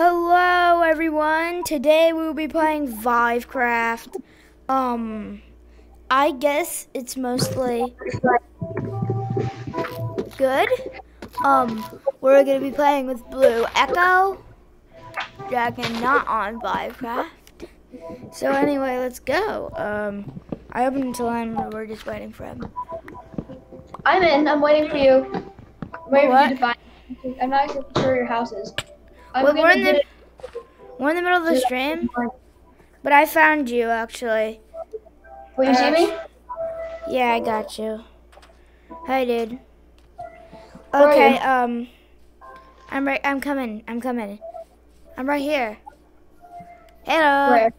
Hello everyone. Today we will be playing Vivecraft. Um I guess it's mostly good. Um we're going to be playing with Blue Echo Dragon not on Vivecraft. So anyway, let's go. Um I opened until I'm we're just waiting for him. I'm in. I'm waiting for you. I'm waiting What? for you to find. I'm not sure where your house is. We're in the we're in the middle of the stream, but I found you actually. Will you see me? Yeah, I got you. Hi, dude. Where Okay, um, I'm right. I'm coming. I'm coming. I'm right here. Hello. Where?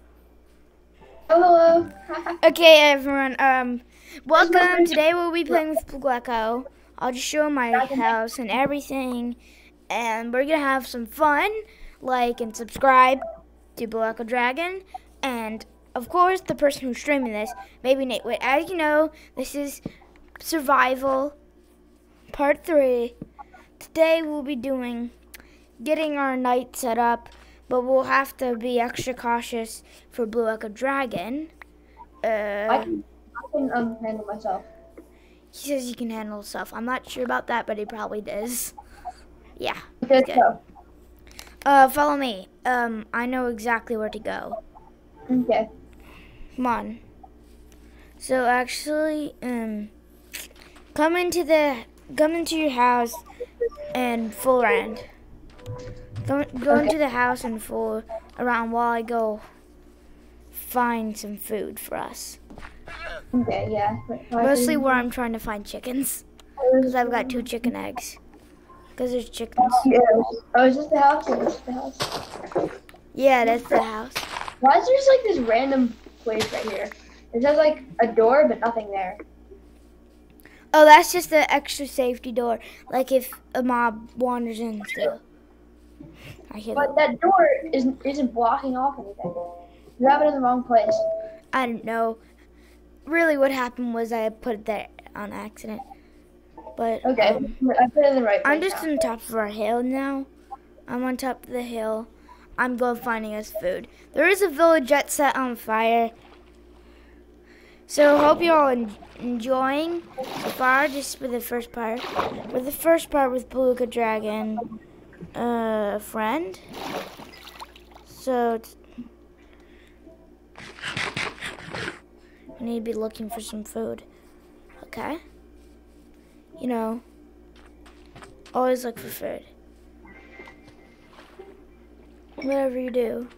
Oh, hello. Okay, everyone. Um, welcome. Today we'll be playing with Echo. I'll just show my house and everything, and we're gonna have some fun. Like and subscribe to Blue Echo Dragon, and of course the person who's streaming this, maybe Nate. Wait, as you know, this is survival part three. Today we'll be doing getting our night set up, but we'll have to be extra cautious for Blue Echo Dragon. I Uh, can, I can um, handle myself. he says he can handle stuff. I'm not sure about that, but he probably does. Yeah. Good. So. Uh, follow me. Um, I know exactly where to go. Okay. Come on. So actually, um, come into the come into your house and full around. Go go Okay. into the house and full around while I go find some food for us. Okay. Yeah. Mostly where I'm trying to find chickens, because I've got two chicken eggs. Because there's chickens. Yeah. Oh, is this the house? Yeah, this the house. Yeah, that's the house. Why is there just like this random place right here? It says like a door, but nothing there. Oh, that's just the extra safety door. Like if a mob wanders in still. I hear. But that door isn't isn't blocking off anything. You have it in the wrong place. I don't know. Really, what happened was I put it there on accident. But Okay. um, I put it in the right. I'm just now. on top of our hill now. I'm on top of the hill. I'm going finding us food. There is a village jet set on fire. So hope you're all en- enjoying so far. Just for the first part. For the first part with Blue Echo Dragon, uh, friend. So I need to be looking for some food. Okay. You know, always look for food. Whatever you do,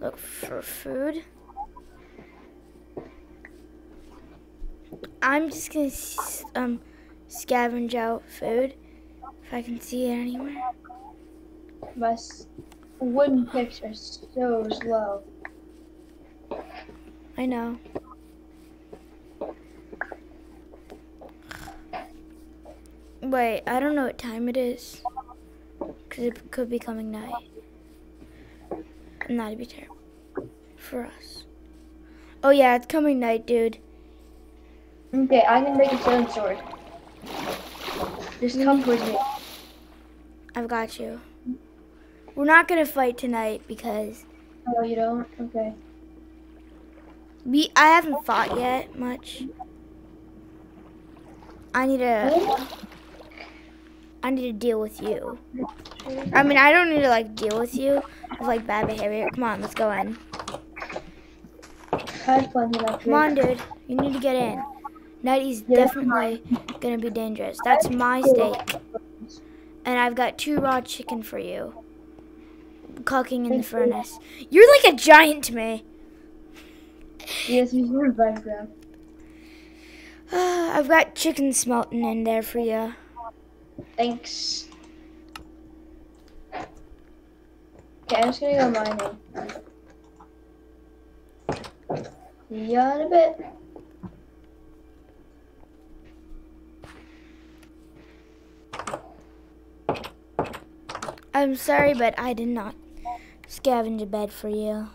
look for food. I'm just gonna um scavenge out food if I can see it anywhere. My s- wooden picks are so slow. I know. Wait, I don't know what time it is. Because it could be coming night. And that'd be terrible. For us. Oh yeah, it's coming night, dude. Okay, I can make a stone sword. Just come mm. towards me. I've got you. We're not gonna fight tonight because Oh, you don't? Okay. we I haven't fought yet much. I need to I need to deal with you. I mean, I don't need to like deal with you with like bad behavior. Come on, let's go in. I have plenty left. Come on, dude. You need to get in. Yeah. definitely gonna be dangerous. That's my steak, and I've got two raw chicken for you, cooking in the furnace. You're like a giant to me. Yes, you should Minecraft. I've got chicken smelting in there for you. Thanks. Okay, I'm just gonna go mining. Ya in a bit. I'm sorry, but I did not scavenge a bed for you.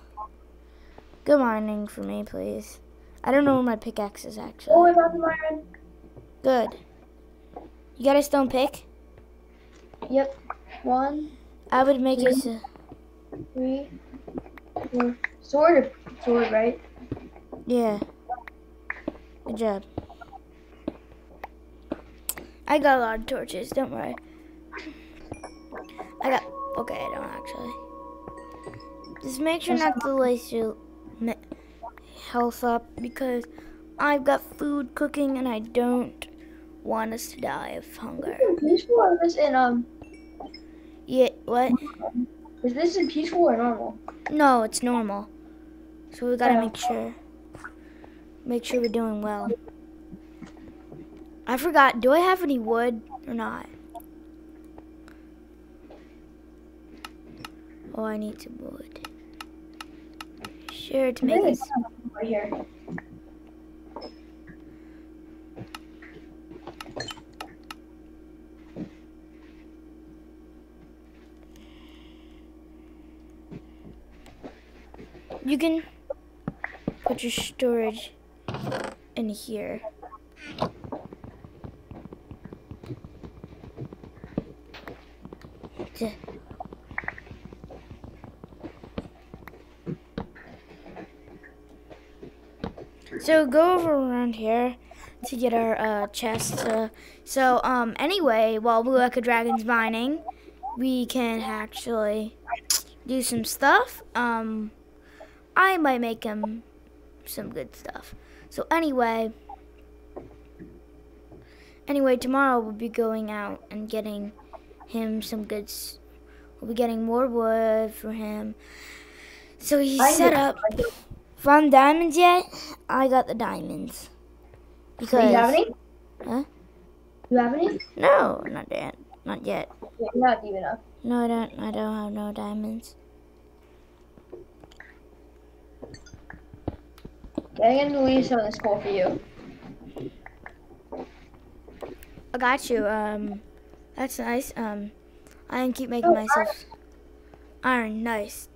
Good morning for me, please. I don't know where my pickaxe is actually. Oh. I found some iron. Good. You got a stone pick? Yep. One. I would make it. Three, four. Sword, sword, right? yeah. Good job. I got a lot of torches. Don't worry. I got. Okay, I don't actually. Just make sure not to lace your health up because I've got food cooking and I don't want us to die of hunger. Peaceful or is this in um? Yeah, what? Is this in peaceful or normal? No, it's normal. So we gotta make sure. Make sure we're doing well. I forgot. Do I have any wood or not? Oh, I need some wood. Sure, to make this. Right here. You can put your storage in here. So go over around here to get our uh, chests. Uh, so um, anyway, while Blue Echo Dragon's mining, we can actually do some stuff. Um, I might make him some good stuff. So anyway, anyway, tomorrow we'll be going out and getting him some good. We'll be getting more wood for him. So he I set know. up. Found diamonds yet? I got the diamonds. Do Because you have any? Huh? You have any? no, not yet. Not yet. Yeah, not deep enough. No, I don't. I don't have no diamonds. Yeah, I'm gonna leave some of this coal for you. I got you. Um, that's nice. Um, I can keep making Oh, myself iron. Nice.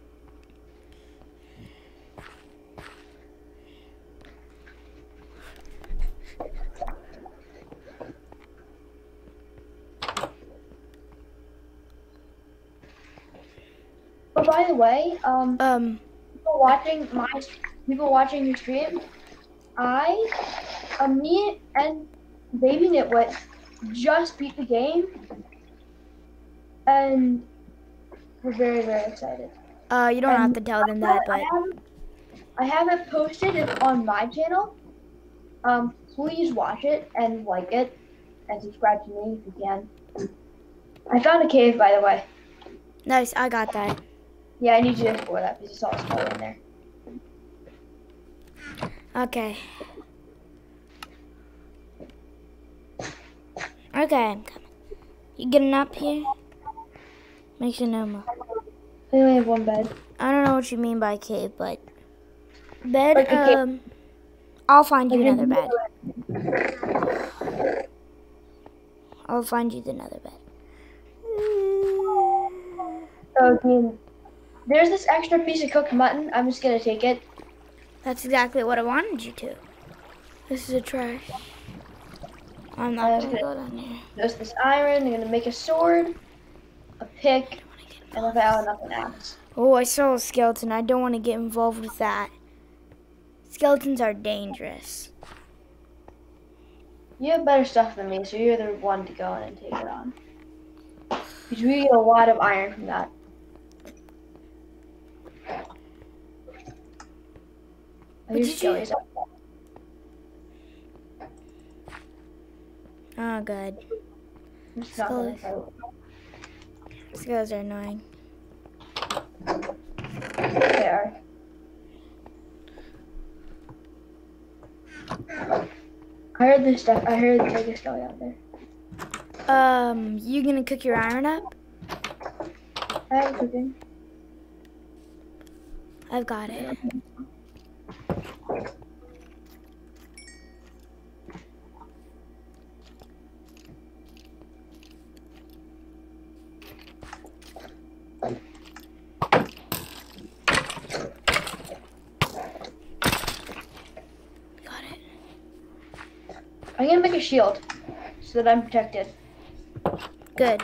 Oh, by the way, um, Um, people watching my people watching your stream, I, uh, me and Baby Nitwit just beat the game, and we're very very excited. uh, you don't have to tell them that, but I haven't, I haven't posted it on my channel. Um, please watch it and like it, and subscribe to me if you can. I found a cave, by the way. nice. I got that. Yeah, I need you to explore that because it's all small in there. Okay. Okay, I'm coming. You getting up here? Make sure no more. We only have one bed. I don't know what you mean by cave, but bed. Like a cave. Um, I'll find you another bed. I'll find you another bed. So, I there's this extra piece of cooked mutton. I'm just gonna take it. That's exactly what I wanted you to. This is a trash. I'm not gonna go down there. There's this iron. I'm gonna make a sword, a pick, and a bow and an axe. Oh, I saw a skeleton. I don't want to get involved with that. Skeletons are dangerous. You have better stuff than me, so you're the one to go in and take it on. Because we get a lot of iron from that. But did you-. Oh, good. It's not gonna Skellies. fight. Skeletons are annoying. They are. I heard this stuff. I heard the a skelly out there. Um, you gonna cook your iron up? I have cooking. I've got it. Got it. I'm gonna make a shield so that I'm protected. Good.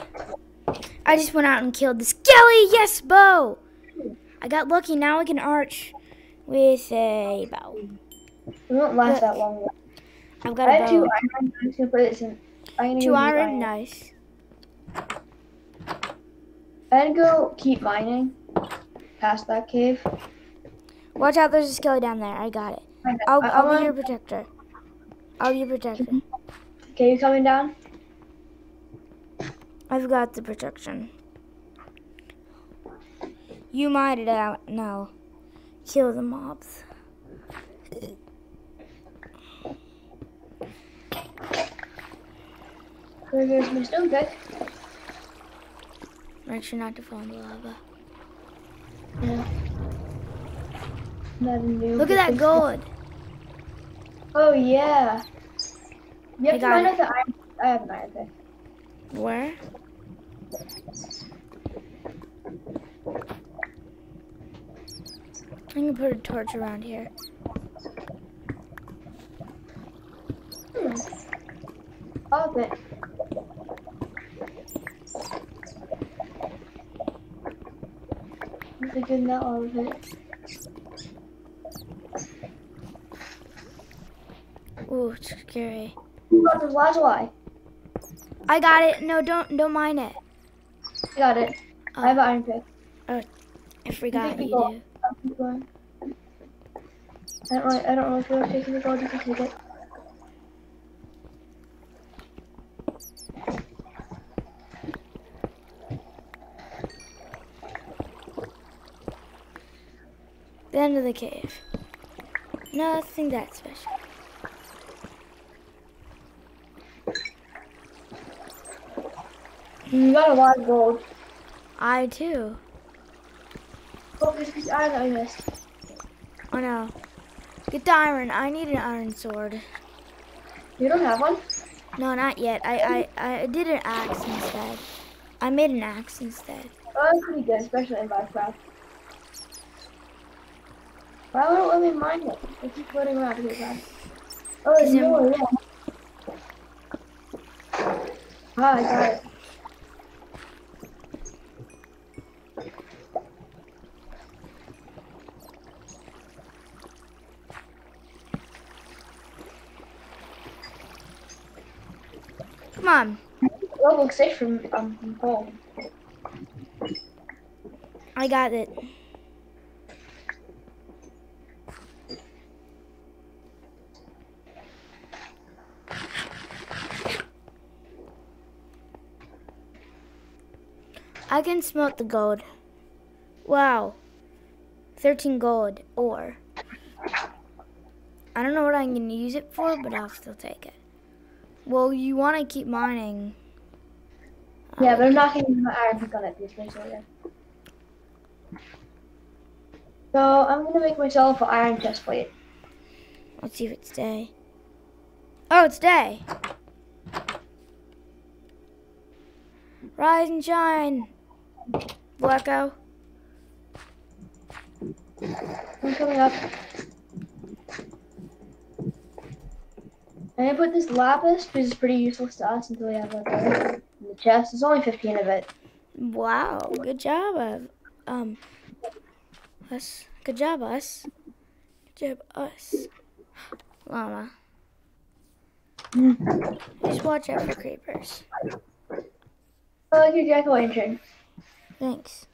I just went out and killed the skelly. Yes, bow. I got lucky. Now I can arch with a bow. It won't last Look. that long. I've got I a have two bow. iron. I'm just gonna put this in. I'm gonna Two iron, gonna go keep mining past that cave. Watch out, there's a skelly down there. I got it. Okay, I'll, I- I'll be your protector. I'll be your protector. Okay, you coming down? I've got the protection. You might it out now. Kill the mobs. Where there's my stone pick. Make sure not to fall in the lava. Yeah. New Look at that gold. Oh yeah. You I have to got mine it. out the iron. I have an iron pick. Where? I'm gonna put a torch around here. Hmm. Oh, but Really good that all of it. Ooh, it's scary. You got the. I got it. No, don't don't mind it. I got it. I have an iron pick. I forgot you do. I don't really, I don't know taking the gold. You can take it. The end of the cave. No, nothing that special. You got a lot of gold. I too. Oh, this iron that I missed. Oh no. Get the iron. I need an iron sword. You don't have one? No, not yet. I, I, I did an axe instead. I made an axe instead. Oh, that's pretty good, especially in Minecraft. Why won't let me mine it? I keep floating around get that. Oh, there's more, yeah. Ah, I got it. Come on. Level 6 from, um. I got it. I can smelt the gold. Wow. 13 gold ore. I don't know what I'm going to use it for, but I'll still take it. Well, you want to keep mining. Yeah, but I'm not use my iron on it this so. So I'm gonna make myself an iron chest plate. Let's see if it's day. Oh, it's day. Rise and shine, Blacko. I'm coming up. I'm put this lapis, which is pretty useless to us until we have like a in the chest. There's only 15 of it. Wow, good job, of um, us. Good job, us. Good job, us. Llama. Just watch out for creepers. I like your jack o' lantern. Thanks.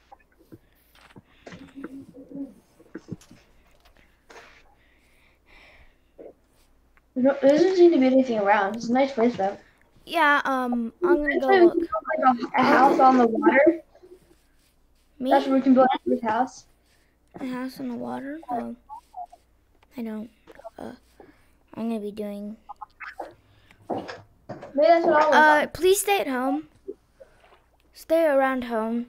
No- there doesn't seem to be anything around. It's a nice place though. Yeah, um, I'm gonna go That's why we look. like a, a house on the water. Me? That's where we can build this house. A house on the water? No. I don't. Uh, I'm gonna be doing. Maybe that's what I'll Uh, please stay at home. Stay around home.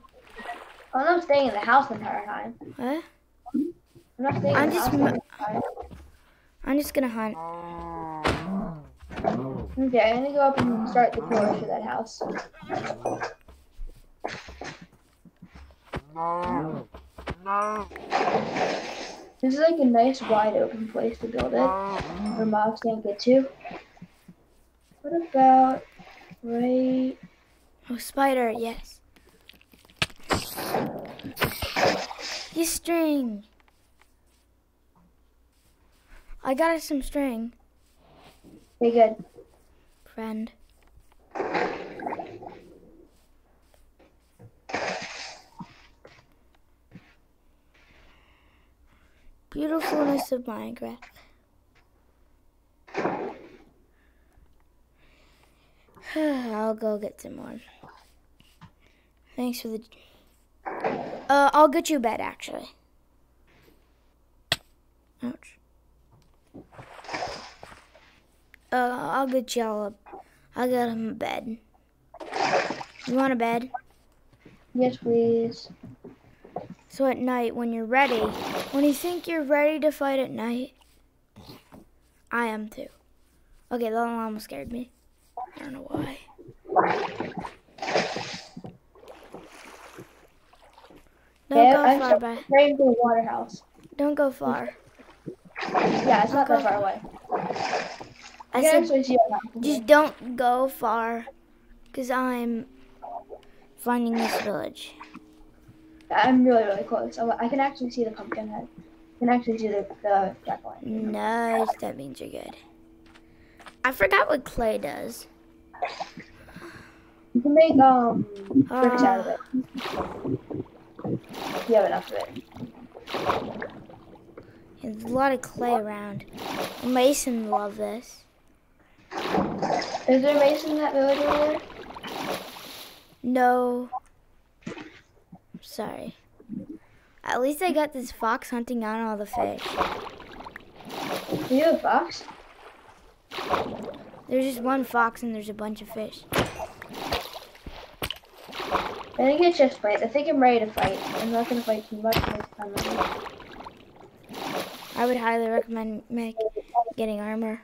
I'm not staying in the house the entire time. What? I'm not staying I'm in the just house the entire time. I'm just gonna hunt. Okay, I'm gonna go up and start the porch of that house. No. No. This is like a nice wide open place to build it. Where mobs can't get to. What about right Oh spider, yes. You string. I got us some string, Okay, good. friend. Beautifulness of Minecraft. I'll go get some more. Thanks for the. Uh, I'll get you a bed actually. Ouch. Uh, I'll get y'all a. I'll get him a bed. You want a bed? Yes, please. So at night, when you're ready, when you think you're ready to fight at night, I am too. Okay, that alarm scared me. I don't know why. Don't Yeah, go I'm far, by. for the water house. Don't go far. Yeah, it's not that far away. I said, actually see it now. just don't go far, cause I'm finding this village. I'm really, really close. I I can actually see the pumpkin head. I can actually see the, the jack o' lantern. Nice. That means you're good. I forgot what clay does. You can make um bricks out of Ah. it. You have enough of it. There's a lot of clay around. Mason love this. Is there a mason in that village over there? No. Sorry. At least I got this fox hunting down all the fish. You have a fox? There's just one fox and there's a bunch of fish. I think it's just fight. I think I'm ready to fight. I'm not gonna fight too much this time. I would highly recommend getting armor.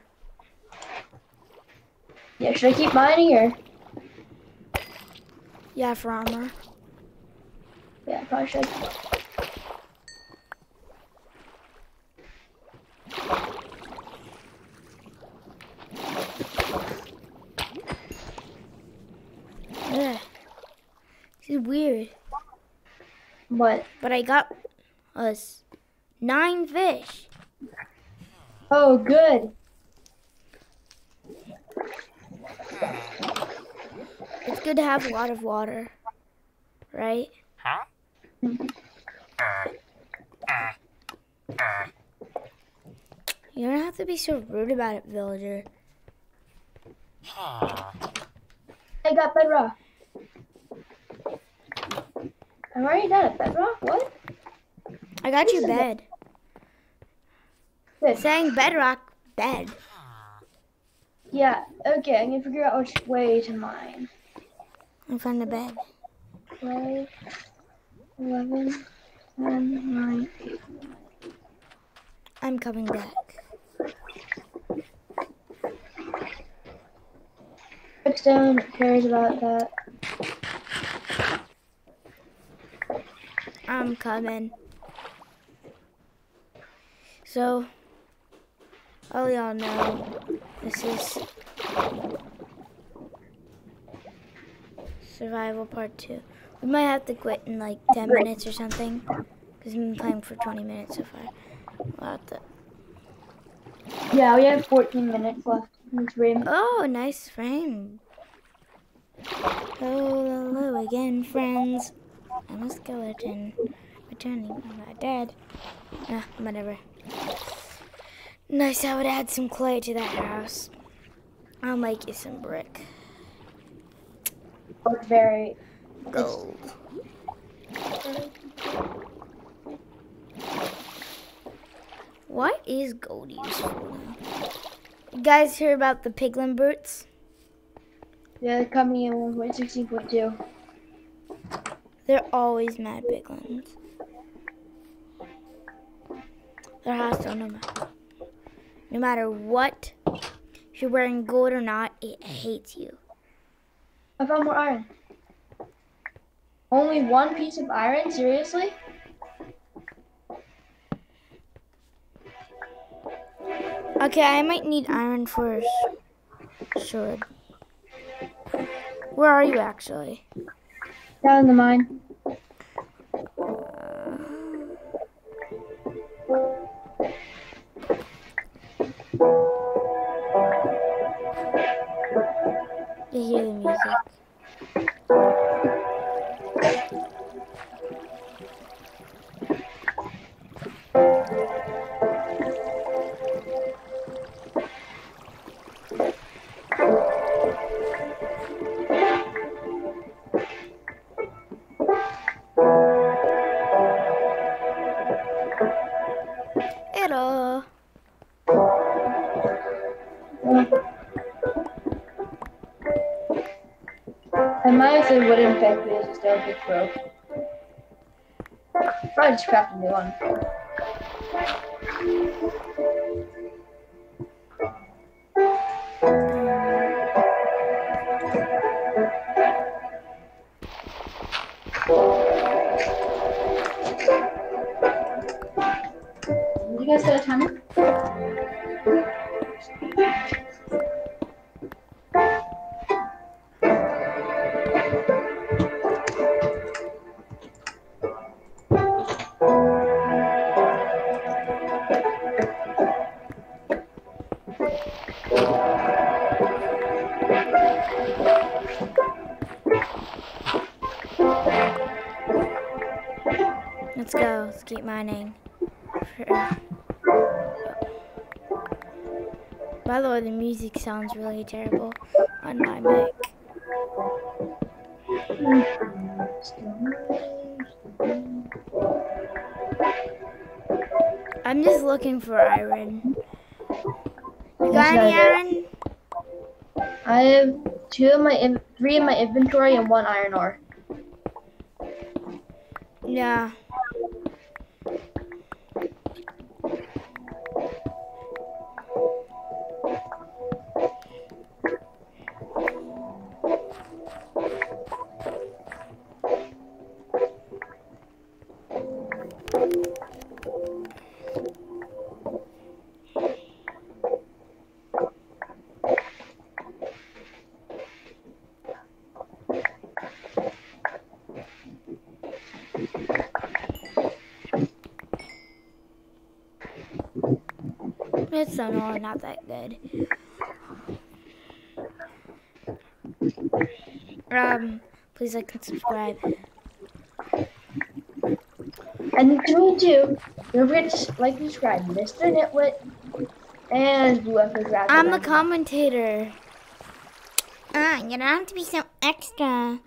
Yeah, should I keep mining or? Yeah, for armor. Yeah, probably should. Ugh. This is weird. What? But I got us nine fish. Oh, good. It's good to have a lot of water, right? Huh? You don't have to be so rude about it, villager. I got bedrock. I'm already done at bedrock. What? I got you bed. Saying bedrock, bed. Yeah. Okay. I'm gonna figure out which way to mine. I found the bed. 12, 11, 10, 9, 8. I'm coming back. Redstone cares about that. I'm coming. So, all y'all know, this is survival part two. We might have to quit in like 10 minutes or something, because we've been playing for 20 minutes so far. We'll have to- Yeah, we have 14 minutes left in this room. Oh, nice frame. Hello, hello again, friends. I'm a skeleton. Returning. I'm not dead. Ah, whatever. Nice, I would add some clay to that house. I'll make you some brick. It's very. Gold. What is gold useful now? You guys hear about the piglin boots? Yeah, they're coming in 1.16.2. They're always mad piglins. They're hostile no matter. No matter what, if you're wearing gold or not, it hates you. I found more iron. Only one piece of iron? Seriously? Okay, I might need iron for a sword. Where are you actually? Down in the mine. You hear By the way, the music sounds really terrible on my mic. I'm just looking for iron. You got any iron? I have two in my three in my inventory and one iron ore. Yeah. It's so no, not that good. Um, please like and subscribe. And to me too, don't forget to like and subscribe, Mr. Nitwit and Blue I'm the commentator. Ah, you don't have to be so extra.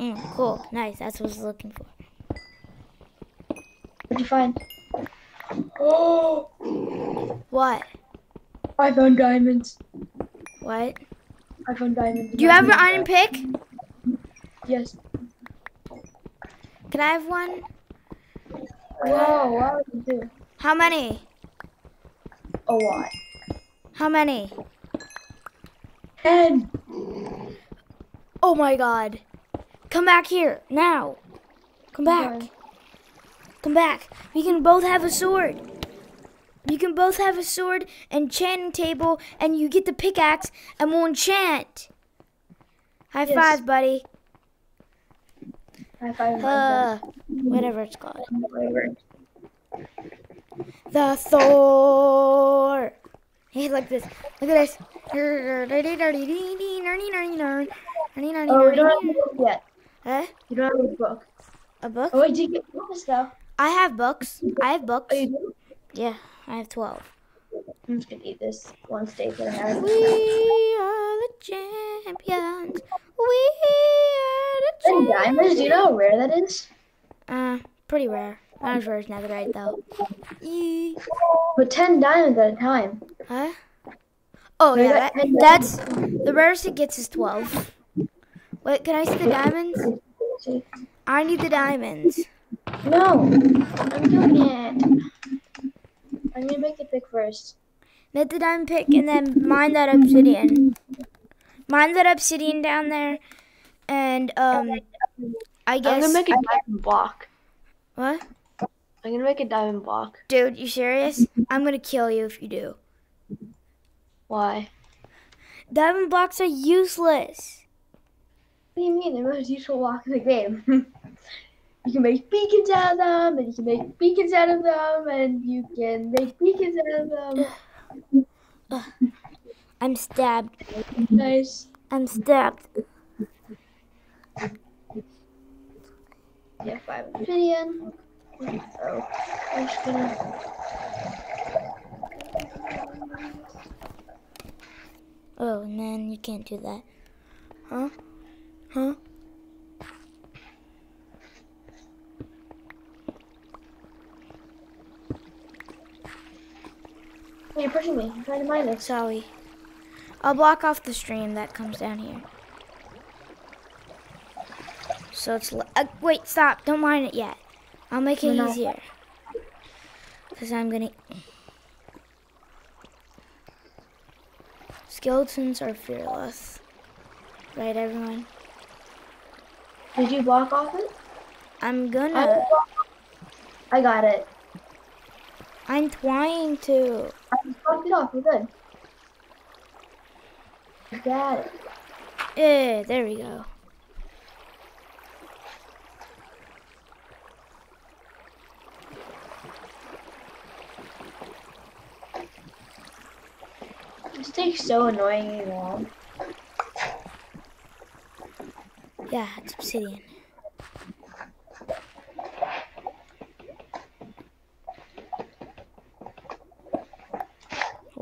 Mm, cool, nice. That's what I was looking for. What'd you find? Oh, What? I found diamonds. What? I found diamonds. Do you have an iron pick? Yes. Can I have one? Whoa, wow, you do. How many? A lot. How many? Ten. Oh my god. Come back here, now. Come back. Come back. We can both have a sword. You can both have a sword and enchanting table, and you get the pickaxe, and we'll enchant. High Yes. five, buddy. High five. Uh, whatever it's called. The Thor. Hey, like this. Look at this. Oh, we don't have a book yet. Huh? You don't have a book. A book? Oh, wait, did you get books though? I have books. I have books. Oh, you do? Yeah, I have 12. I'm just gonna eat this one steak that I have. We are the champions. We are the champions. diamonds? Do you know how rare that is? Uh, pretty rare. Not as rare as netherite, though. But ten diamonds at a time. Huh? Oh, yeah, that- that, that's the rarest it gets is 12. Wait, can I see the diamonds? I need the diamonds. No, I'm doing it. I'm gonna make the pick first. Get the diamond pick and then mine that obsidian. Mine that obsidian down there. And, um, I guess I'm gonna make a diamond block. what? I'm gonna make a diamond block. Dude, you serious? I'm gonna kill you if you do. Why? Diamond blocks are useless. What do you mean? They're the most useful block in the game. you can make beacons out of them, and you can make beacons out of them, and you can make beacons out of them. I'm stabbed. Nice. I'm stabbed. Yeah, five obsidian. So I'm just gonna. Oh, and then you can't do that. Huh? Huh? You're pushing me. I'm trying to mine this. Sorry. I'll block off the stream that comes down here. So it's. Uh, wait, stop. Don't mine it yet. I'll make it No, easier. Because I'm gonna. Skeletons are fearless. Right, everyone? Did you block off it? I'm gonna. I got it. I'm trying to. I just blocked it off. We're good. You got it. Yeah, there we go. This takes so annoyingly long. Yeah, it's obsidian.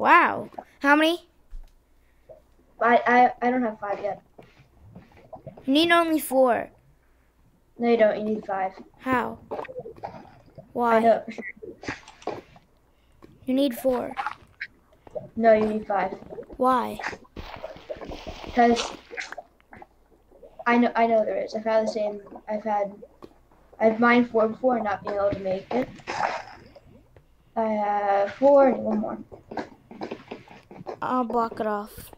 Wow. How many? I, I, I don't have five yet. You need only four. No, you don't. You need five. How? Why? I know sure. You need four. No, you need five. Why? Because I know I know there is. I've had the same. I've had. I've mined four before and not being able to make it. I have four and one more. I'll block it off.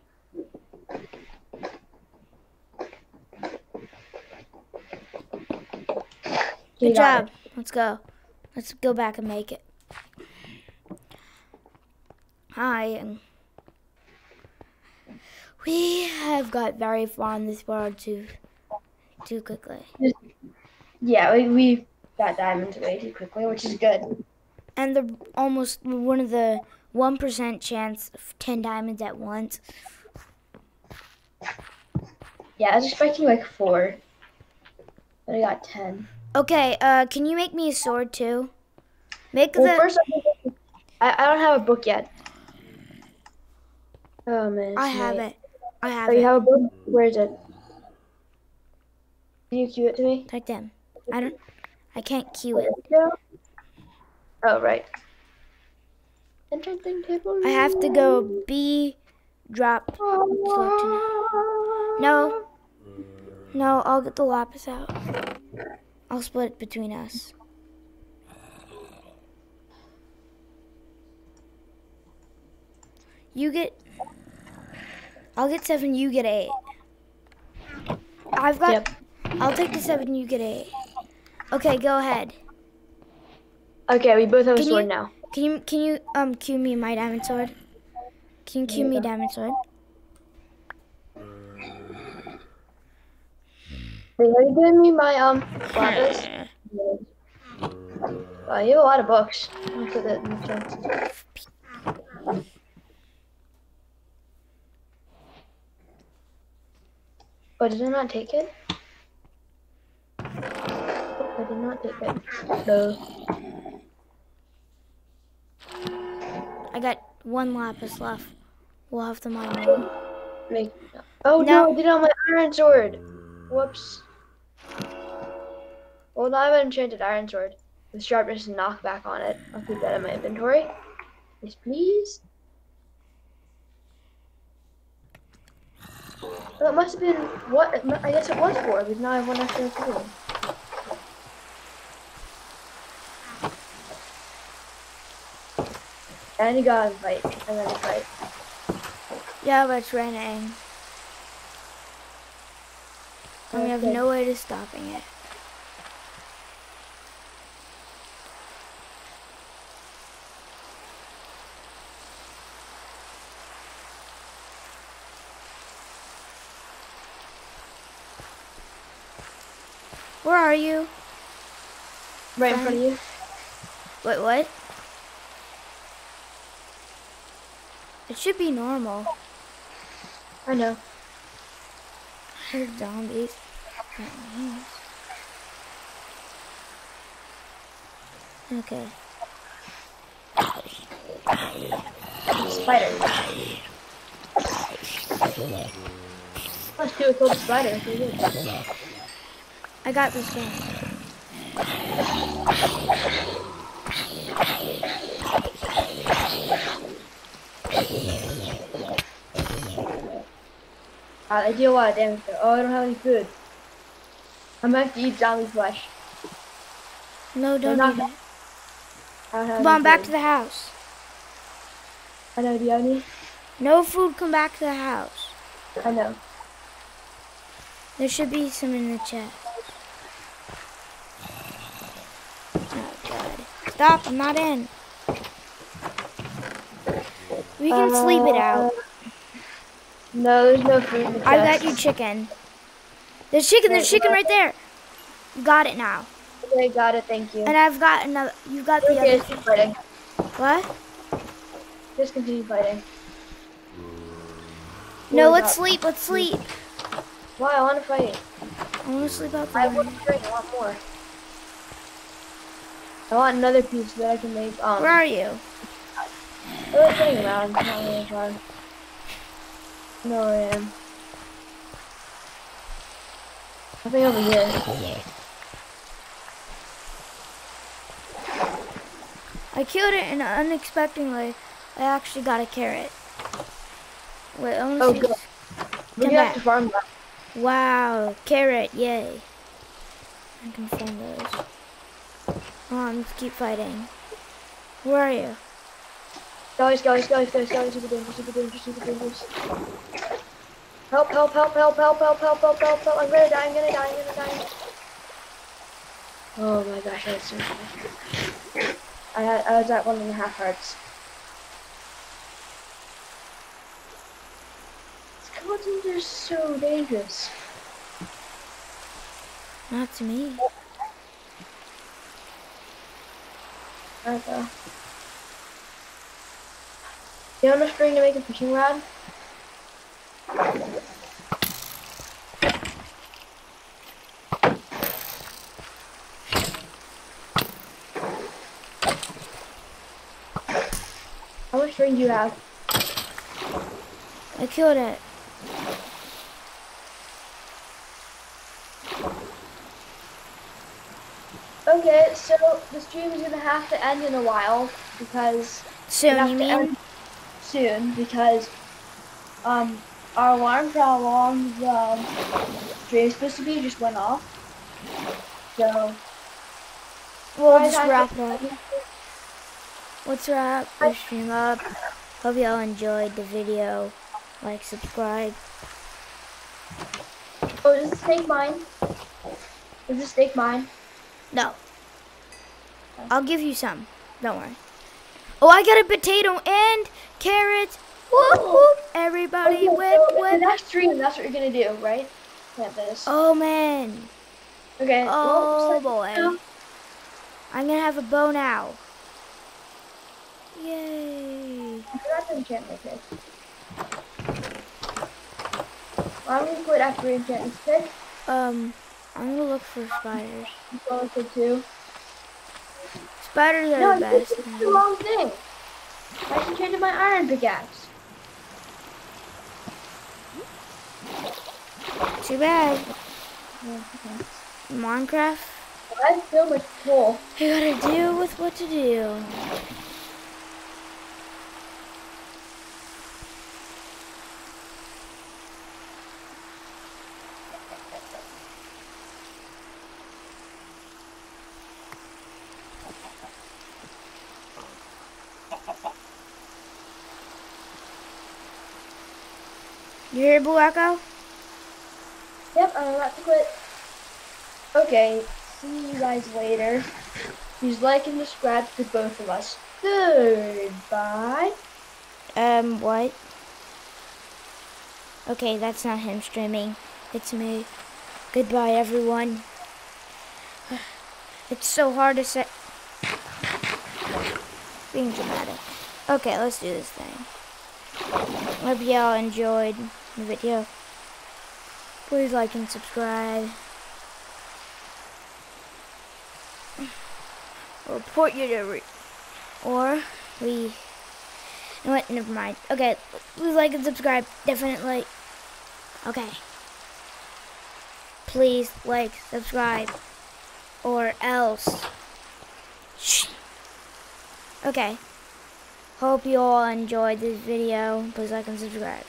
Good job. Let's go. Let's go back and make it. Hi. and We have got very far in this world too, too quickly. Yeah, we, we got diamonds way too quickly, which is good. And the almost one of the one percent chance of ten diamonds at once. Yeah, I was expecting like four, but I got ten. Okay. Uh, can you make me a sword too? Make Well, the. first I, I don't have a book yet. Oh man. I have night. it. I have Oh, you have a book? Where is it? Can you cue it to me? Type them. I don't. I can't cue it. Oh, right. Enchanting table. I have to go B, drop. Oh, no. No, I'll get the lapis out. I'll split it between us. You get. I'll get seven. You get eight. I've got. Yep. I'll take the seven. You get eight. Okay, go ahead. Okay, we both have a sword you- now. Can you can you um cue me my diamond sword? Can you cue me diamond sword? Wait, are you giving me my um lapis? Uh, you have a lot of books. I'll put that in the chat. Oh, did I not take it? Oh, I did not take it. No. I got one lapis left. We'll have to mine. Make. Oh No. no, I did it on my iron sword. Whoops. Well, now I have an enchanted iron sword with sharpness and knockback on it. I'll keep that in my inventory. Yes, please. Well, it must have been what? I guess it was four, because now I have one extra too. And you gotta fight, and then fight. Yeah, but it's raining. And we have no way to stopping it. Where are you? Right in front of you. Wait, what? It should be normal. I know. I heard zombies. Okay. Spider. Let's do a cold spider. if we do. I got this guy. I do a lot of damage though. Oh, I don't have any food. I'm gonna have to eat zombie flesh. No, don't not eat it. I don't have Come on, back food. to the house. I know, do you have any? No food, come back to the house. I know. There should be some in the chest. Oh, God. Stop, I'm not in. We can sleep it out. Uh, No, there's no food in the chest. I got you chicken. There's chicken, there's chicken right there. You got it now. Okay, got it, thank you. And I've got another, you got the Okay, other. just fighting. What? Just continue fighting. No, What let's sleep, let's sleep. Why? I want to fight. I want to sleep I want to drink. I want more. I want another piece that I can make. Um, Where are you? I was running around. Not really far. No, I am. I think over here. I killed it and unexpectedly, I actually got a carrot. Wait, I want Oh, good. We Come have back. to farm that. Wow, carrot, yay. I can find those. Come on, let's keep fighting. Where are you? Guys, guys, guys, guys, guys, super dangerous, super dangerous, super dangerous. Help, help, help, help, help, help, help, help, help, help. I'm gonna die, I'm gonna die, I'm gonna die. Oh my gosh, I had so much. I had, I was at one and a half hearts. Skeletons are so dangerous. Not to me. Okay. You have enough string to make a fishing rod? How much string do you have? I killed it. Okay, so the stream is gonna have to end in a while because Soon, you mean? Soon because um our alarm for how long the stream is supposed to be just went off. So We'll just wrap up. Let's wrap the stream up. Hope y'all enjoyed the video. Like, subscribe. Oh, is this steak mine? Is this steak mine? No. I'll give you some. Don't worry. Oh, I got a potato and carrots. Whoop, whoop. Everybody Okay, whip, so whip. stream, that's what you're gonna do, right? Plant this. Oh, man. Okay. Oh, boy. so- I'm going to have a bow now. Yay. I forgot to enchant my pick. Well, I'm gonna quit after we enchant this pick. Um, I'm going to look for spiders. Going to two. Spiders are No, the this best. is the wrong thing. I just enchanted my iron pickaxe. Too bad. Minecraft, I so much coal. you gotta deal with what to do. You hear Blue Echo? Yep, I'm about to quit. Okay, see you guys later. Please like and subscribe to both of us. Goodbye. Um, what? Okay, that's not him streaming. It's me. Goodbye, everyone. It's so hard to say. Being dramatic. Okay, let's do this thing. Hope y'all enjoyed the video. Please like and subscribe. Report you to re or we what never mind. Okay, please like and subscribe. Definitely. Okay. Please like, subscribe, or else. Shh. Okay. Hope you all enjoyed this video. Please like and subscribe.